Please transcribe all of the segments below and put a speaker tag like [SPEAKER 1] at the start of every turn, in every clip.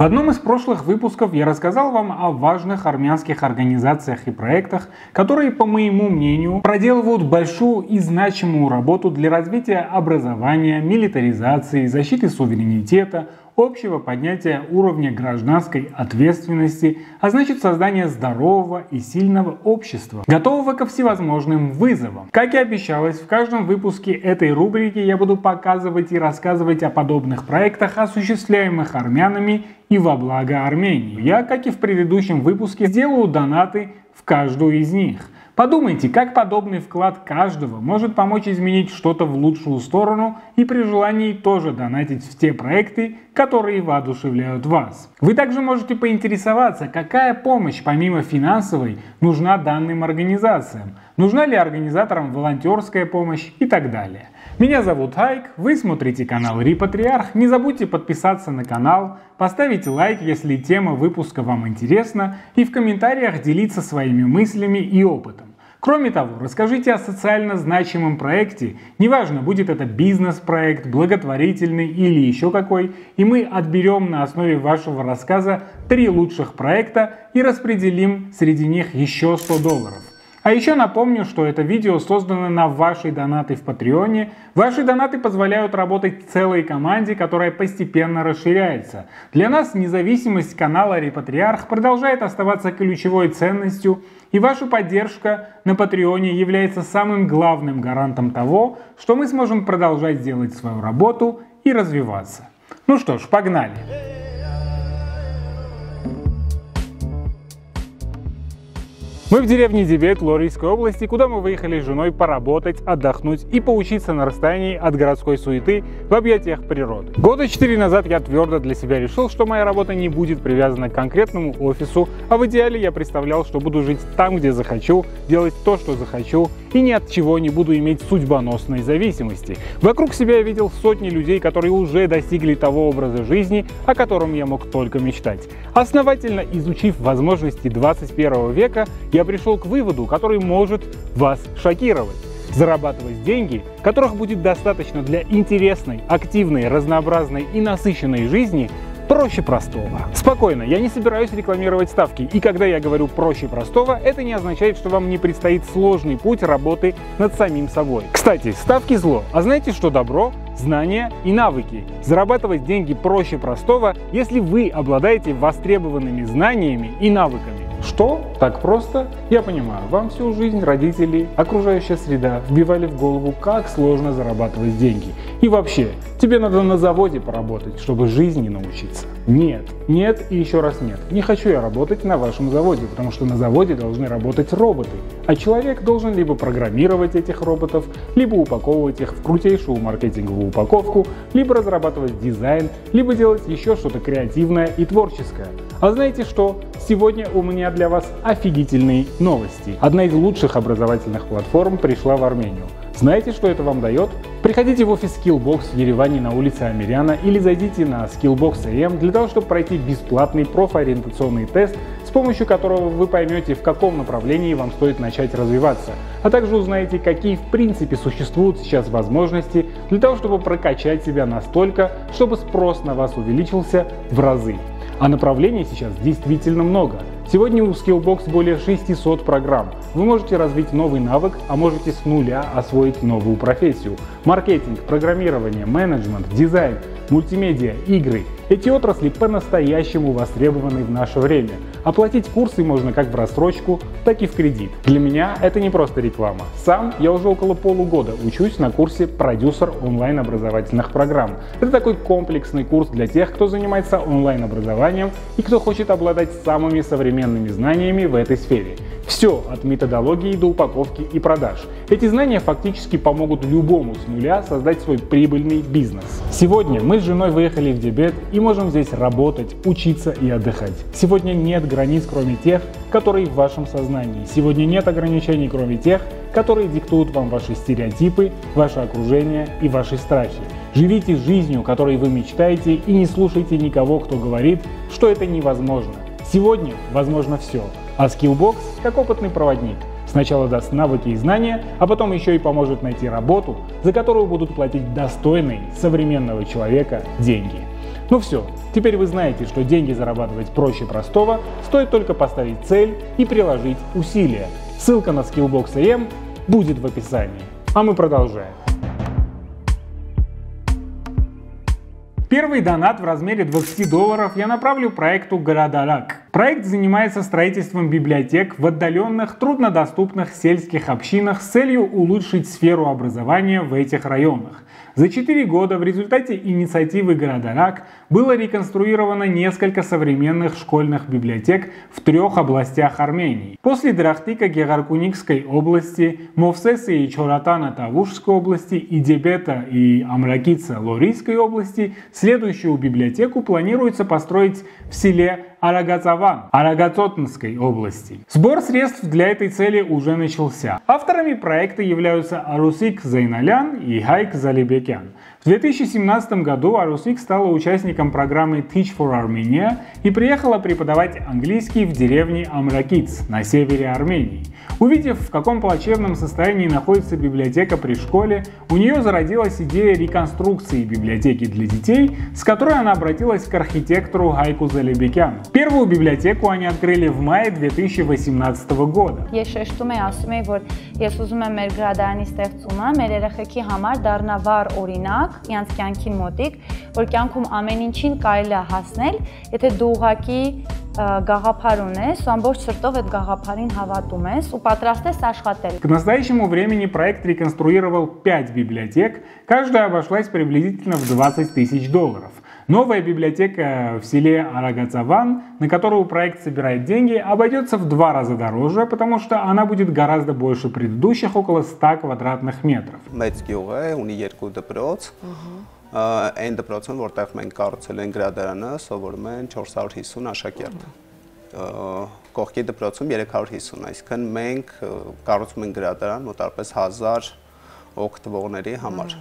[SPEAKER 1] В одном из прошлых выпусков я рассказал вам о важных армянских организациях и проектах, которые, по моему мнению, проделывают большую и значимую работу для развития образования, милитаризации, защиты суверенитета, общего поднятия уровня гражданской ответственности, а значит создания здорового и сильного общества, готового ко всевозможным вызовам. Как и обещалось, в каждом выпуске этой рубрики я буду показывать и рассказывать о подобных проектах, осуществляемых армянами и во благо Армении. Я, как и в предыдущем выпуске, сделаю донаты в каждую из них – Подумайте, как подобный вклад каждого может помочь изменить что-то в лучшую сторону и при желании тоже донатить в те проекты, которые воодушевляют вас. Вы также можете поинтересоваться, какая помощь помимо финансовой нужна данным организациям, нужна ли организаторам волонтерская помощь и так далее. Меня зовут Хайк, вы смотрите канал Репатриарх. Не забудьте подписаться на канал, поставить лайк, если тема выпуска вам интересна, и в комментариях делиться своими мыслями и опытом. Кроме того, расскажите о социально значимом проекте, неважно, будет это бизнес-проект, благотворительный или еще какой, и мы отберем на основе вашего рассказа три лучших проекта и распределим среди них еще 100 долларов. А еще напомню, что это видео создано на ваши донаты в Патреоне. Ваши донаты позволяют работать целой команде, которая постепенно расширяется. Для нас независимость канала Репатриарх продолжает оставаться ключевой ценностью, и ваша поддержка на Патреоне является самым главным гарантом того, что мы сможем продолжать делать свою работу и развиваться. Ну что ж, погнали! Мы в деревне Дебет Лорийской области, куда мы выехали с женой поработать, отдохнуть и поучиться на расстоянии от городской суеты в объятиях природы. Года четыре назад я твердо для себя решил, что моя работа не будет привязана к конкретному офису, а в идеале я представлял, что буду жить там, где захочу, делать то, что захочу, и ни от чего не буду иметь судьбоносной зависимости. Вокруг себя я видел сотни людей, которые уже достигли того образа жизни, о котором я мог только мечтать. Основательно изучив возможности 21 века, я я пришел к выводу, который может вас шокировать. Зарабатывать деньги, которых будет достаточно для интересной, активной, разнообразной и насыщенной жизни, проще простого. Спокойно, я не собираюсь рекламировать ставки, и когда я говорю проще простого, это не означает, что вам не предстоит сложный путь работы над самим собой. Кстати, ставки зло, а знаете, что добро? Знания и навыки. Зарабатывать деньги проще простого, если вы обладаете востребованными знаниями и навыками. Что? Так просто? Я понимаю, вам всю жизнь родители, окружающая среда вбивали в голову, как сложно зарабатывать деньги. И вообще, тебе надо на заводе поработать, чтобы жизни научиться. Нет, нет и еще раз нет. Не хочу я работать на вашем заводе, потому что на заводе должны работать роботы. А человек должен либо программировать этих роботов, либо упаковывать их в крутейшую маркетинговую упаковку, либо разрабатывать дизайн, либо делать еще что-то креативное и творческое. А знаете что? Сегодня у меня для вас офигительные новости. Одна из лучших образовательных платформ пришла в Армению. Знаете, что это вам дает? Приходите в офис Skillbox в Ереване на улице Амиряна или зайдите на Skillbox AM для того, чтобы пройти бесплатный профориентационный тест, с помощью которого вы поймете, в каком направлении вам стоит начать развиваться, а также узнаете, какие в принципе существуют сейчас возможности для того, чтобы прокачать себя настолько, чтобы спрос на вас увеличился в разы. А направлений сейчас действительно много. Сегодня у Skillbox более 600 программ. Вы можете развить новый навык, а можете с нуля освоить новую профессию. Маркетинг, программирование, менеджмент, дизайн, мультимедиа, игры – эти отрасли по-настоящему востребованы в наше время. Оплатить курсы можно как в рассрочку, так и в кредит. Для меня это не просто реклама. Сам я уже около полугода учусь на курсе «Продюсер онлайн-образовательных программ». Это такой комплексный курс для тех, кто занимается онлайн-образованием и кто хочет обладать самыми современными знаниями в этой сфере. Все от методологии до упаковки и продаж. Эти знания фактически помогут любому с нуля создать свой прибыльный бизнес. Сегодня мы с женой выехали в Дебет и можем здесь работать, учиться и отдыхать. Сегодня нет границ, кроме тех, которые в вашем сознании. Сегодня нет ограничений, кроме тех, которые диктуют вам ваши стереотипы, ваше окружение и ваши страхи. Живите жизнью, которой вы мечтаете, и не слушайте никого, кто говорит, что это невозможно. Сегодня возможно все. А Skillbox как опытный проводник. Сначала даст навыки и знания, а потом еще и поможет найти работу, за которую будут платить достойные современного человека деньги. Ну все, теперь вы знаете, что деньги зарабатывать проще простого, стоит только поставить цель и приложить усилия. Ссылка на Skillbox AM будет в описании. А мы продолжаем. Первый донат в размере 20 долларов я направлю проекту Городарак. Проект занимается строительством библиотек в отдаленных, труднодоступных сельских общинах с целью улучшить сферу образования в этих районах. За 4 года в результате инициативы города Рак было реконструировано несколько современных школьных библиотек в трех областях Армении. После Драхтика Гегаркуникской области, Мовсеса и Чоратана Тавушской области и Дебета и Амракица Лорийской области следующую библиотеку планируется построить в селе Арагацаван Арагацотнской области. Сбор средств для этой цели уже начался. Авторами проекта являются Арусик Зайналян и Хайк Залибекян. В 2017 году Арусик стала участником программы Teach for Armenia и приехала преподавать английский в деревне Амракиц на севере Армении. Увидев, в каком плачевном состоянии находится библиотека при школе, у нее зародилась идея реконструкции библиотеки для детей, с которой она обратилась к архитектору Хайку Залебекяну. Первую библиотеку они открыли в мае 2018 года.
[SPEAKER 2] Ես շեշտում եմ, ասում եմ, որ ես ուզում եմ մեր գրադարանի ստեղծումը մեր երեխեքի համար դառնա վառ օրինակ ժամանակ իրանց կյանքին մոտիկ, որ կյանքում ամեն ինչին կարելի է հասնել, եթե դու ուղակի գաղափար ունես, ամբողջ սրտով այդ գաղափարին հավատում ես ու պատրաստ ես աշխատել.
[SPEAKER 1] К настоящему времени проект реконструировал 5 библиотек, каждая обошлась приблизительно в 20 тысяч долларов. Новая библиотека в селе Арагацаван, на которую проект собирает деньги, обойдется в два раза дороже, потому что она будет гораздо больше предыдущих, около 100 квадратных метров.
[SPEAKER 3] այն դպրոցում, որտեղ մենք կառուցել ենք գրադարանը, սովորում են 450 աշակերտ։ Կողքի դպրոցում 350, այսինքն մենք կառուցում ենք գրադարան մոտարպես 1000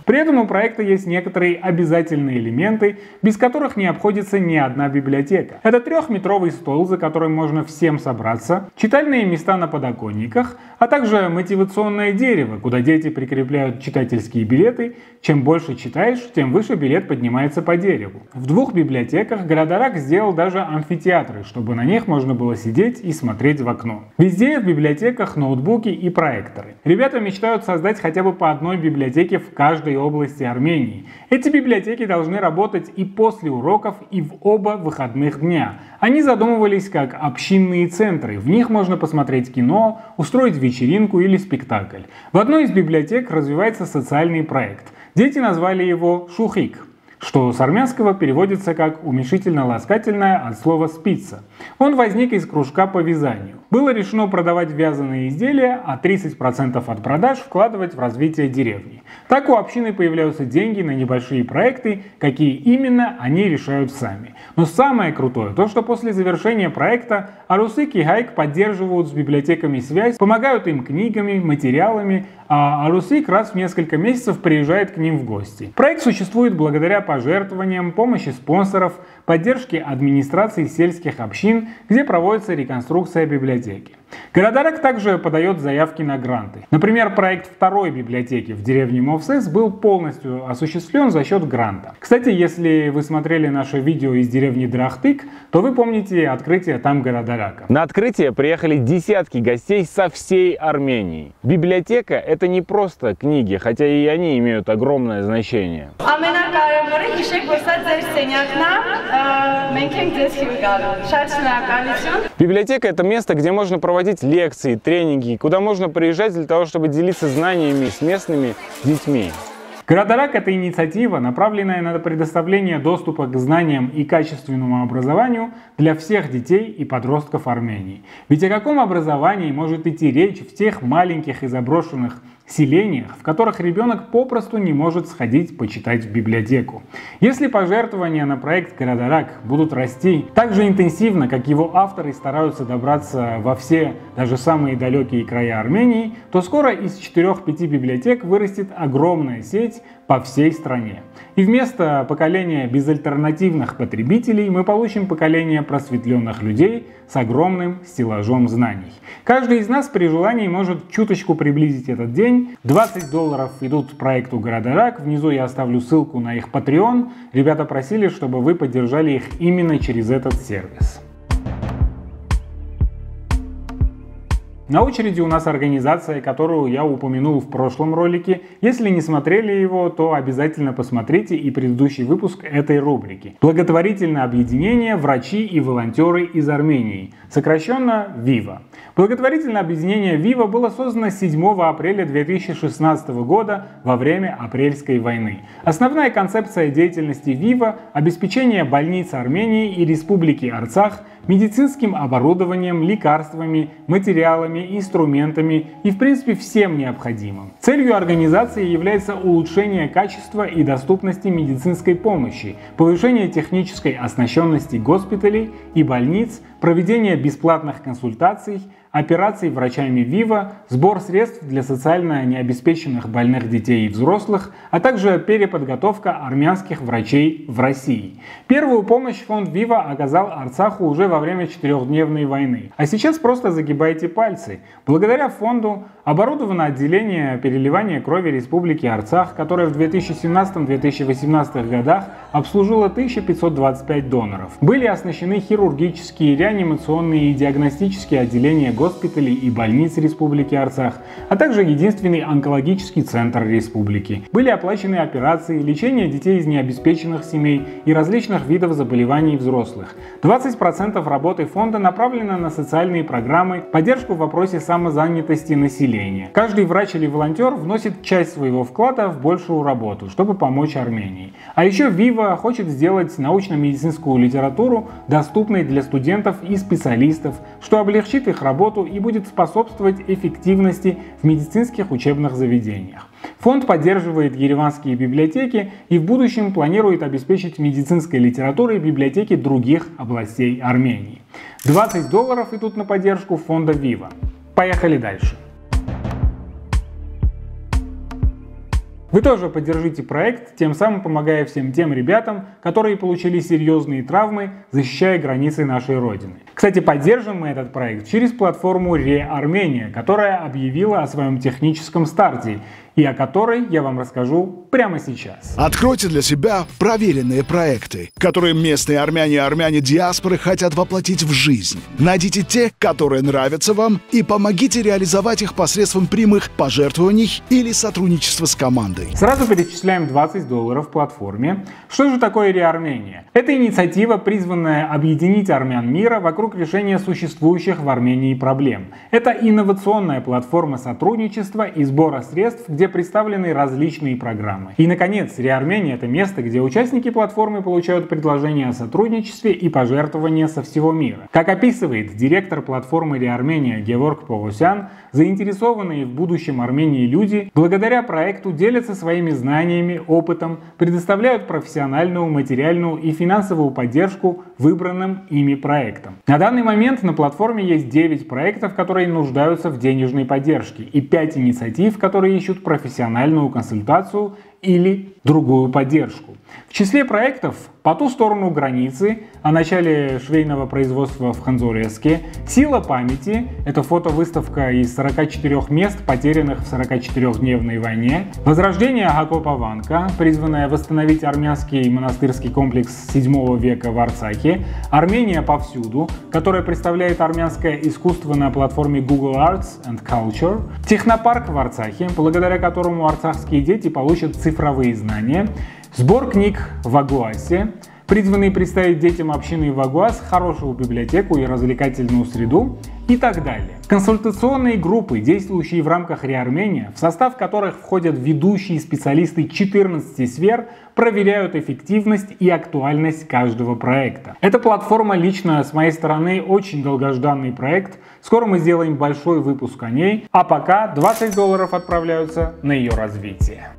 [SPEAKER 1] при этом у проекта есть некоторые обязательные элементы, без которых не обходится ни одна библиотека. Это трехметровый стол, за которым можно всем собраться, читальные места на подоконниках, а также мотивационное дерево, куда дети прикрепляют читательские билеты. Чем больше читаешь, тем выше билет поднимается по дереву. В двух библиотеках Городарак сделал даже амфитеатры, чтобы на них можно было сидеть и смотреть в окно. Везде в библиотеках ноутбуки и проекторы. Ребята мечтают создать хотя бы по одной библиотеке в каждой области Армении. Эти библиотеки должны работать и после уроков, и в оба выходных дня. Они задумывались как общинные центры. В них можно посмотреть кино, устроить вечеринку или спектакль. В одной из библиотек развивается социальный проект. Дети назвали его «Шухик», что с армянского переводится как уменьшительно-ласкательное от слова «спица». Он возник из кружка по вязанию. Было решено продавать вязаные изделия, а 30% от продаж вкладывать в развитие деревни. Так у общины появляются деньги на небольшие проекты, какие именно они решают сами. Но самое крутое то, что после завершения проекта Арусык и Хайк поддерживают с библиотеками связь, помогают им книгами, материалами, а Арусык раз в несколько месяцев приезжает к ним в гости. Проект существует благодаря пожертвованиям, помощи спонсоров, поддержке администрации сельских общин, где проводится реконструкция библиотеки. Городарок также подает заявки на гранты. Например, проект второй библиотеки в деревне Мовсес был полностью осуществлен за счет гранта. Кстати, если вы смотрели наше видео из деревни Драхтык, то вы помните открытие там Городарака.
[SPEAKER 4] На открытие приехали десятки гостей со всей Армении. Библиотека это не просто книги, хотя и они имеют огромное значение. Библиотека это место, где можно проводить лекции, тренинги, куда можно приезжать для того, чтобы делиться знаниями с местными детьми.
[SPEAKER 1] Градорак – это инициатива, направленная на предоставление доступа к знаниям и качественному образованию для всех детей и подростков Армении. Ведь о каком образовании может идти речь в тех маленьких и заброшенных селениях, в которых ребенок попросту не может сходить почитать в библиотеку. Если пожертвования на проект Городорак будут расти так же интенсивно, как его авторы стараются добраться во все, даже самые далекие края Армении, то скоро из 4-5 библиотек вырастет огромная сеть, по всей стране. И вместо поколения безальтернативных потребителей мы получим поколение просветленных людей с огромным стеллажом знаний. Каждый из нас при желании может чуточку приблизить этот день. 20 долларов идут проекту Города Рак. Внизу я оставлю ссылку на их Patreon. Ребята просили, чтобы вы поддержали их именно через этот сервис. На очереди у нас организация, которую я упомянул в прошлом ролике. Если не смотрели его, то обязательно посмотрите и предыдущий выпуск этой рубрики. Благотворительное объединение «Врачи и волонтеры из Армении», сокращенно ВИВА. Благотворительное объединение ВИВА было создано 7 апреля 2016 года во время Апрельской войны. Основная концепция деятельности ВИВА – обеспечение больниц Армении и Республики Арцах медицинским оборудованием, лекарствами, материалами, инструментами и в принципе всем необходимым. Целью организации является улучшение качества и доступности медицинской помощи, повышение технической оснащенности госпиталей и больниц, проведение бесплатных консультаций, операций врачами ВИВА, сбор средств для социально необеспеченных больных детей и взрослых, а также переподготовка армянских врачей в России. Первую помощь фонд ВИВА оказал Арцаху уже во время четырехдневной войны. А сейчас просто загибайте пальцы. Благодаря фонду оборудовано отделение переливания крови Республики Арцах, которое в 2017-2018 годах обслужило 1525 доноров. Были оснащены хирургические, реанимационные и диагностические отделения госпиталей и больниц Республики Арцах, а также единственный онкологический центр республики. Были оплачены операции, лечение детей из необеспеченных семей и различных видов заболеваний взрослых. 20% работы фонда направлено на социальные программы, поддержку в вопросе самозанятости населения. Каждый врач или волонтер вносит часть своего вклада в большую работу, чтобы помочь Армении. А еще Viva хочет сделать научно-медицинскую литературу доступной для студентов и специалистов, что облегчит их работу работу и будет способствовать эффективности в медицинских учебных заведениях. Фонд поддерживает ереванские библиотеки и в будущем планирует обеспечить медицинской литературой библиотеки других областей Армении. 20 долларов идут на поддержку фонда Viva. Поехали дальше. Вы тоже поддержите проект, тем самым помогая всем тем ребятам, которые получили серьезные травмы, защищая границы нашей Родины. Кстати, поддержим мы этот проект через платформу ReArmenia, которая объявила о своем техническом старте и о которой я вам расскажу прямо сейчас.
[SPEAKER 5] Откройте для себя проверенные проекты, которые местные армяне и армяне диаспоры хотят воплотить в жизнь. Найдите те, которые нравятся вам, и помогите реализовать их посредством прямых пожертвований или сотрудничества с командой.
[SPEAKER 1] Сразу перечисляем 20 долларов в платформе. Что же такое Реармения? Это инициатива, призванная объединить армян мира вокруг решения существующих в Армении проблем. Это инновационная платформа сотрудничества и сбора средств, где представлены различные программы. И, наконец, Реармения — это место, где участники платформы получают предложения о сотрудничестве и пожертвования со всего мира. Как описывает директор платформы Реармения Геворг Погосян, заинтересованные в будущем Армении люди благодаря проекту делятся своими знаниями, опытом, предоставляют профессиональную, материальную и финансовую поддержку выбранным ими проектам. На данный момент на платформе есть 9 проектов, которые нуждаются в денежной поддержке и 5 инициатив, которые ищут профессиональную консультацию или другую поддержку. В числе проектов «По ту сторону границы» о начале швейного производства в Ханзореске, «Сила памяти» — это фотовыставка из 44 мест, потерянных в 44-дневной войне, «Возрождение Агакопа Ванка», призванное восстановить армянский монастырский комплекс 7 века в Арцахе, «Армения повсюду», которая представляет армянское искусство на платформе Google Arts and Culture, «Технопарк в Арцахе», благодаря которому арцахские дети получат цифровые знания, Сбор книг в Агуасе, призванный представить детям общины Агуас хорошую библиотеку и развлекательную среду и так далее. Консультационные группы, действующие в рамках Реармения, в состав которых входят ведущие специалисты 14 сфер, проверяют эффективность и актуальность каждого проекта. Эта платформа лично с моей стороны очень долгожданный проект. Скоро мы сделаем большой выпуск о ней, а пока 20 долларов отправляются на ее развитие.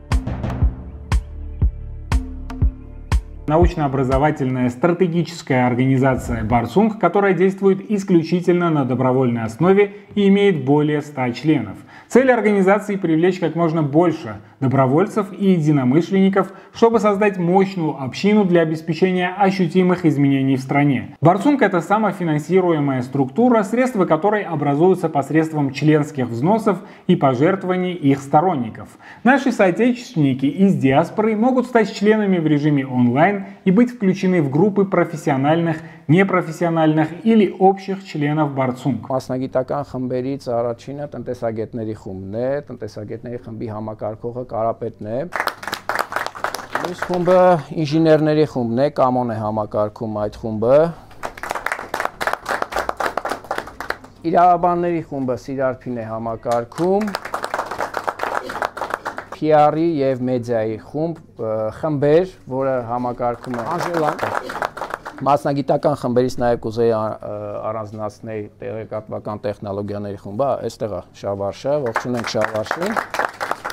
[SPEAKER 1] Научно-образовательная стратегическая организация Барсунг, которая действует исключительно на добровольной основе и имеет более 100 членов. Цель организации привлечь как можно больше добровольцев и единомышленников, чтобы создать мощную общину для обеспечения ощутимых изменений в стране. Барсунг это самофинансируемая структура, средства которой образуются посредством членских взносов и пожертвований их сторонников. Наши соотечественники из диаспоры могут стать членами в режиме онлайн и быть включены в группы профессиональных, непрофессиональных или общих членов Барсунг.
[SPEAKER 6] Մասնագիտական խմբերից առաջինը տնտեսագետների խումբն է, տնտեսագետների խմբի համակարգողը Կարապետն է։ Մյուս խումբը ինժեներների խումբն է, Կամոն է համակարգում այդ խումբը։ Իրավաբանների խումբը Սիրարփին է համակարգում։ PR-ի եւ մեդիայի խումբ խմբեր, որը համակարգում է Անժելան մասնագիտական խմբերից նաև կուզեի առանձնացնել տեղեկատվական տեխնոլոգիաների խումբը, այստեղ է Շավարշը, ողջունենք Շավարշին։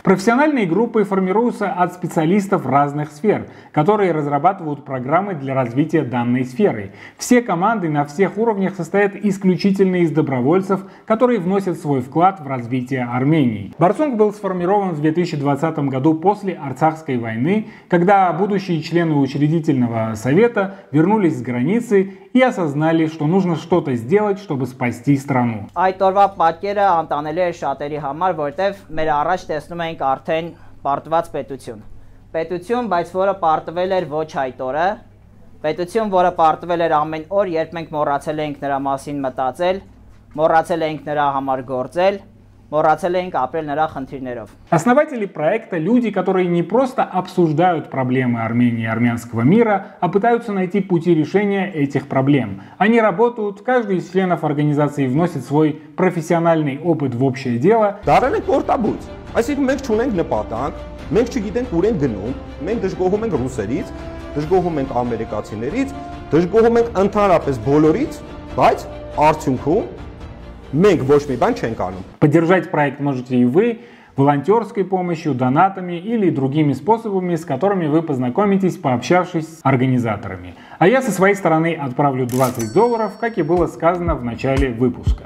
[SPEAKER 1] Профессиональные группы формируются от специалистов разных сфер, которые разрабатывают программы для развития данной сферы. Все команды на всех уровнях состоят исключительно из добровольцев, которые вносят свой вклад в развитие Армении. Барсунг был сформирован в 2020 году после Арцахской войны, когда будущие члены учредительного совета вернулись с границы и осознали, что нужно что-то сделать, чтобы спасти страну։
[SPEAKER 7] Այդ օրվա պատկերը անտանելի է շատերի համար, որտեղ մեր առաջ տեսնում էինք արդեն պարտված պետություն։ Պետություն, բայց որը պարտվել էր ոչ այդ օրը, պետություն, որը պարտվել էր ամեն օր, երբ մենք մոռացել էինք նրա մասին մտածել, մոռացել էինք նրա համար գործել մոռացել էինք ապրել նրա խնդիրներով։
[SPEAKER 1] Основатели проекта – люди, которые не просто обсуждают проблемы Армении и армянского мира, а пытаются найти пути решения этих проблем. Они работают, каждый из членов организации вносит свой профессиональный опыт в общее дело.
[SPEAKER 8] Դարել ենք պորտաբույց։ Այսինքն մենք չունենք նպատակ, մենք չգիտենք ուր ենք գնում, մենք դժգոհում ենք ռուսերից, դժգոհում ենք ամերիկացիներից, դժգոհում ենք ընդհանրապես բոլորից, բայց արդյունքում մենք ոչ մի բան չենք անում։
[SPEAKER 1] Поддержать проект можете и вы волонтерской помощью, донатами или другими способами, с которыми вы познакомитесь, пообщавшись с организаторами. А я со своей стороны отправлю 20 долларов, как и было сказано в начале выпуска.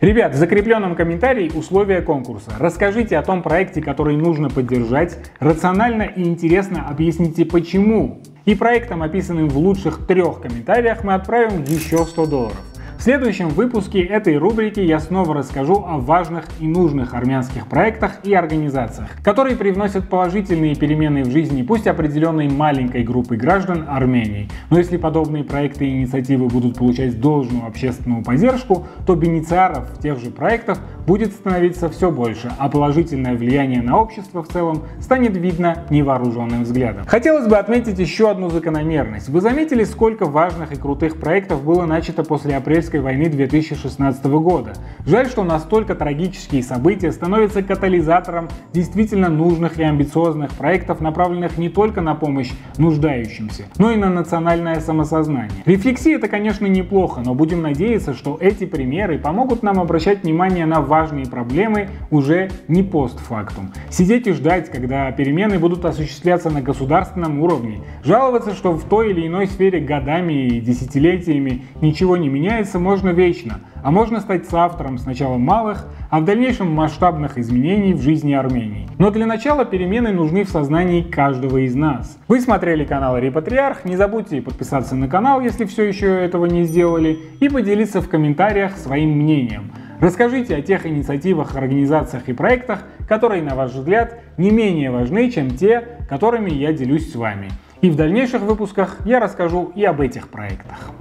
[SPEAKER 1] Ребят, в закрепленном комментарии условия конкурса. Расскажите о том проекте, который нужно поддержать, рационально и интересно объясните почему и проектом, описанным в лучших трех комментариях, мы отправим еще 100 долларов. В следующем выпуске этой рубрики я снова расскажу о важных и нужных армянских проектах и организациях, которые привносят положительные перемены в жизни пусть определенной маленькой группы граждан Армении. Но если подобные проекты и инициативы будут получать должную общественную поддержку, то бенефициаров тех же проектов будет становиться все больше, а положительное влияние на общество в целом станет видно невооруженным взглядом. Хотелось бы отметить еще одну закономерность. Вы заметили, сколько важных и крутых проектов было начато после апрельской войны 2016 года? Жаль, что настолько трагические события становятся катализатором действительно нужных и амбициозных проектов, направленных не только на помощь нуждающимся, но и на национальное самосознание. Рефлексия это, конечно, неплохо, но будем надеяться, что эти примеры помогут нам обращать внимание на важные проблемы уже не постфактум. Сидеть и ждать, когда перемены будут осуществляться на государственном уровне. Жаловаться, что в той или иной сфере годами и десятилетиями ничего не меняется, можно вечно. А можно стать соавтором сначала малых, а в дальнейшем масштабных изменений в жизни Армении. Но для начала перемены нужны в сознании каждого из нас. Вы смотрели канал Репатриарх, не забудьте подписаться на канал, если все еще этого не сделали, и поделиться в комментариях своим мнением. Расскажите о тех инициативах, организациях и проектах, которые, на ваш взгляд, не менее важны, чем те, которыми я делюсь с вами. И в дальнейших выпусках я расскажу и об этих проектах.